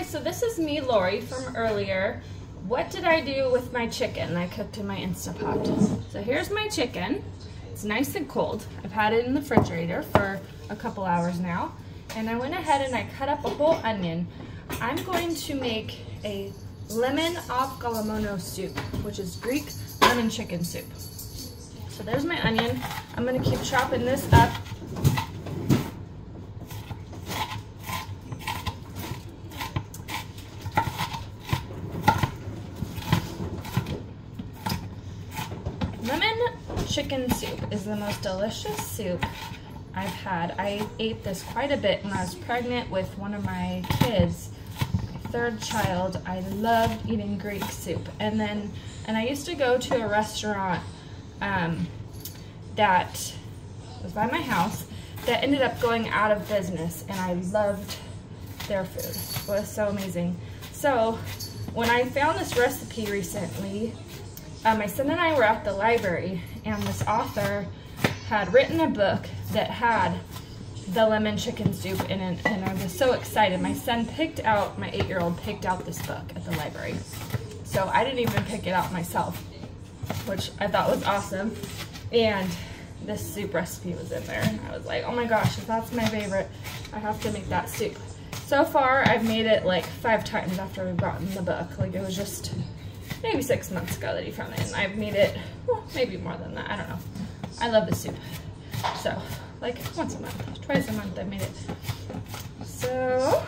Hi, so this is me, Lori, from earlier. What did I do with my chicken I cooked in my Instapot? So here's my chicken. It's nice and cold. I've had it in the refrigerator for a couple hours now. And I went ahead and I cut up a whole onion. I'm going to make a lemon avgolemono soup, which is Greek lemon chicken soup. So there's my onion. I'm gonna keep chopping this up chicken soup is the most delicious soup I've had. I ate this quite a bit when I was pregnant with one of my kids, third child. I loved eating Greek soup. And then, and I used to go to a restaurant um, that was by my house that ended up going out of business and I loved their food. It was so amazing. So when I found this recipe recently, uh, my son and I were at the library and this author had written a book that had the lemon chicken soup in it and I was so excited. My son picked out, my eight-year-old picked out this book at the library. So I didn't even pick it out myself, which I thought was awesome. And this soup recipe was in there. And I was like, oh my gosh, if that's my favorite, I have to make that soup. So far, I've made it like five times after we've gotten the book. Like it was just maybe six months ago that he found it. And I've made it, well, maybe more than that. I don't know. I love the soup. So, like once a month, twice a month I made it. So,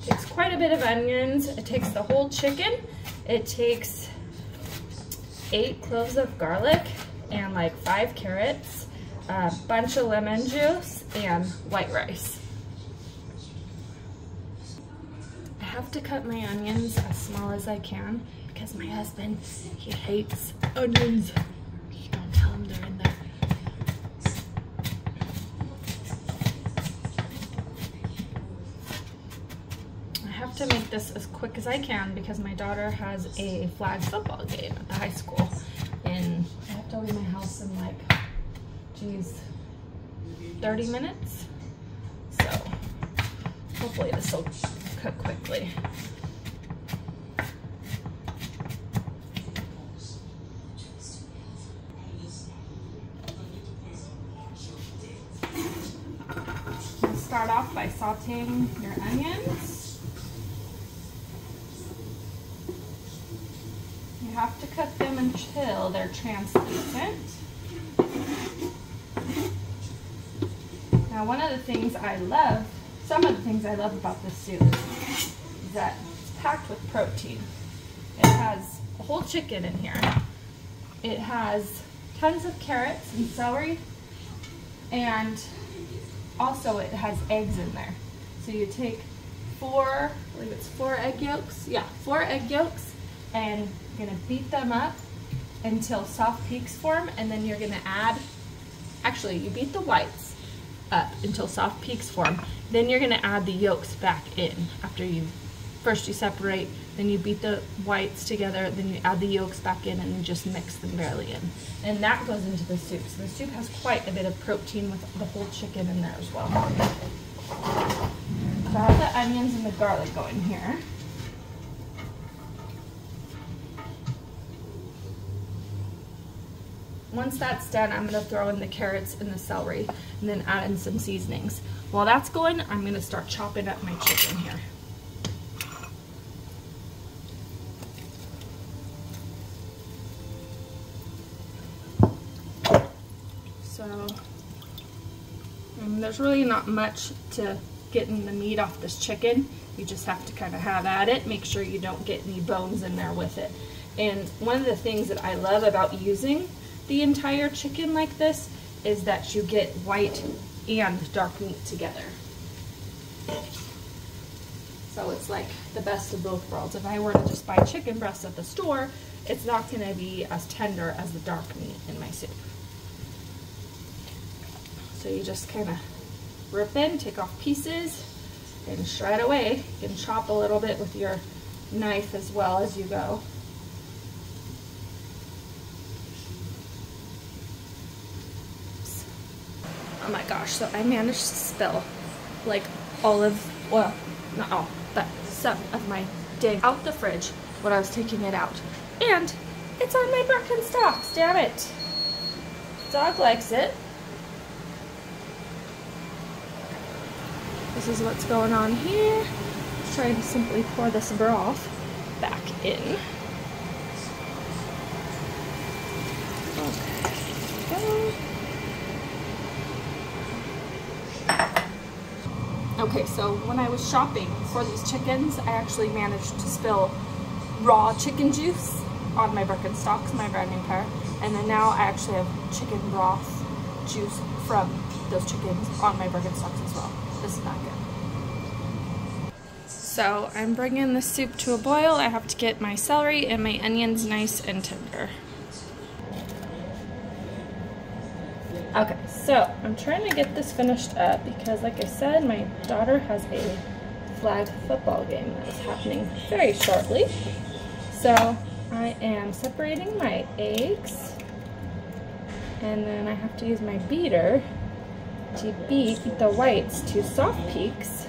it takes quite a bit of onions. It takes the whole chicken. It takes eight cloves of garlic and like five carrots, a bunch of lemon juice, and white rice. Have to cut my onions as small as I can because my husband, he hates onions. I have to make this as quick as I can because my daughter has a flag football game at the high school and I have to leave my house in like, geez, 30 minutes. So hopefully this will cook quickly. start off by sauteing your onions. You have to cook them until they're translucent. Now one of the things I love some of the things I love about this soup is that it's packed with protein. It has a whole chicken in here. It has tons of carrots and celery, and also it has eggs in there. So you take four, I believe it's four egg yolks. Yeah, four egg yolks, and you're gonna beat them up until soft peaks form, and then you're gonna add, actually you beat the whites up until soft peaks form, then you're gonna add the yolks back in after you, first you separate, then you beat the whites together, then you add the yolks back in and you just mix them barely in. And that goes into the soup. So the soup has quite a bit of protein with the whole chicken in there as well. So I have the onions and the garlic going here. Once that's done, I'm gonna throw in the carrots and the celery and then add in some seasonings. While that's going, I'm gonna start chopping up my chicken here. So, um, there's really not much to getting the meat off this chicken. You just have to kind of have at it. Make sure you don't get any bones in there with it. And one of the things that I love about using the entire chicken like this is that you get white and dark meat together. So it's like the best of both worlds. If I were to just buy chicken breasts at the store, it's not going to be as tender as the dark meat in my soup. So you just kind of rip in, take off pieces, and shred away. You can chop a little bit with your knife as well as you go. Oh my gosh, so I managed to spill like all of, well, not all, but some of my day out the fridge when I was taking it out. And it's on my Birkenstocks, damn it. Dog likes it. This is what's going on here. Just trying to simply pour this broth back in. Okay, so when I was shopping for these chickens, I actually managed to spill raw chicken juice on my Birkenstocks, my brand new pair. And then now I actually have chicken broth juice from those chickens on my Birkenstocks as well. This is not good. So I'm bringing the soup to a boil. I have to get my celery and my onions nice and tender. Okay, so I'm trying to get this finished up because like I said, my daughter has a flag football game that is happening very shortly. So I am separating my eggs and then I have to use my beater to beat the whites to soft peaks.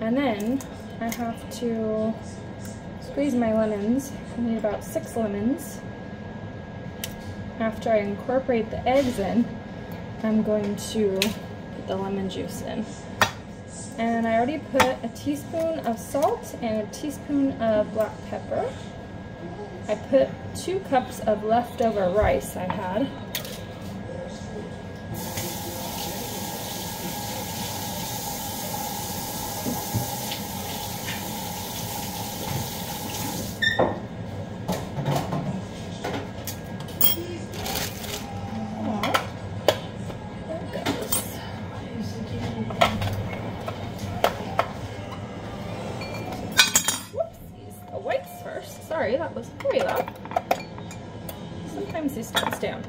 And then I have to squeeze my lemons. I need about six lemons. After I incorporate the eggs in, I'm going to put the lemon juice in. And I already put a teaspoon of salt and a teaspoon of black pepper. I put two cups of leftover rice I had. Sometimes this comes down.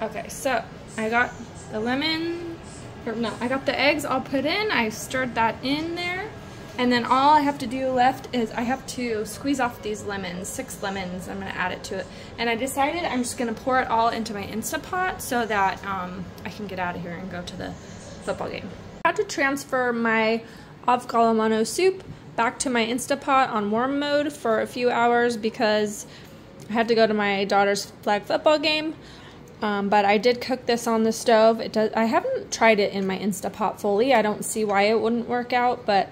Okay, so I got the lemon, or no, I got the eggs all put in. I stirred that in there. And then all I have to do left is I have to squeeze off these lemons, six lemons, I'm gonna add it to it. And I decided I'm just gonna pour it all into my Instapot so that um, I can get out of here and go to the football game. I had to transfer my avgolemono soup back to my Instapot on warm mode for a few hours because I had to go to my daughter's flag football game. Um, but I did cook this on the stove. It does. I haven't tried it in my Instapot fully. I don't see why it wouldn't work out, but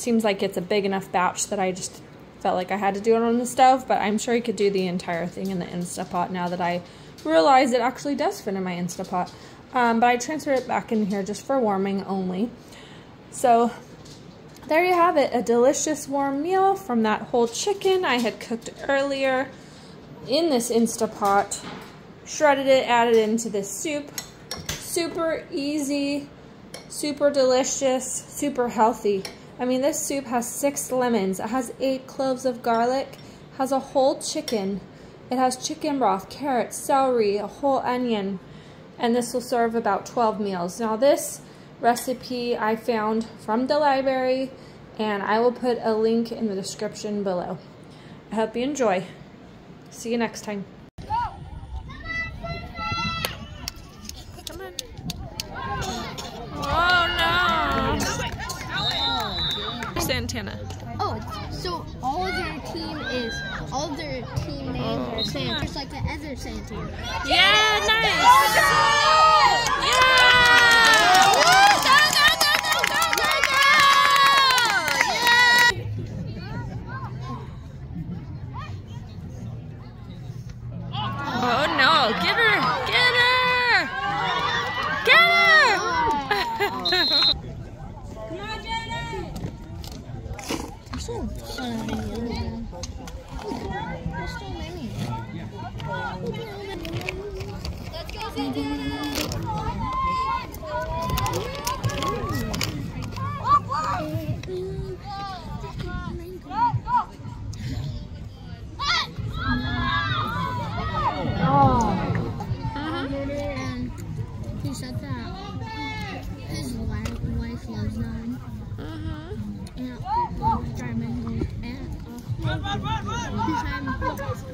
seems like it's a big enough batch that I just felt like I had to do it on the stove, but I'm sure you could do the entire thing in the Instapot now that I realize it actually does fit in my Instapot. Um, but I transferred it back in here just for warming only. So there you have it, a delicious warm meal from that whole chicken I had cooked earlier in this Instapot. Shredded it, added into this soup. Super easy, super delicious, super healthy. I mean, this soup has six lemons. It has eight cloves of garlic, has a whole chicken. It has chicken broth, carrots, celery, a whole onion, and this will serve about 12 meals. Now this recipe I found from the library, and I will put a link in the description below. I hope you enjoy. See you next time. So all of their team is all their team names oh. are Santa, just like the other Santana. Yeah, nice. Reflection.